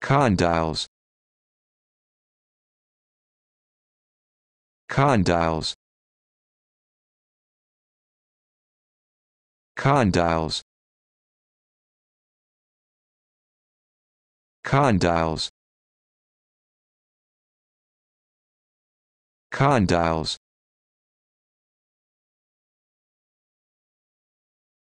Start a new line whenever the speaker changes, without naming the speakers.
condyles. Condyles. Condyles. Condyles. Condyles.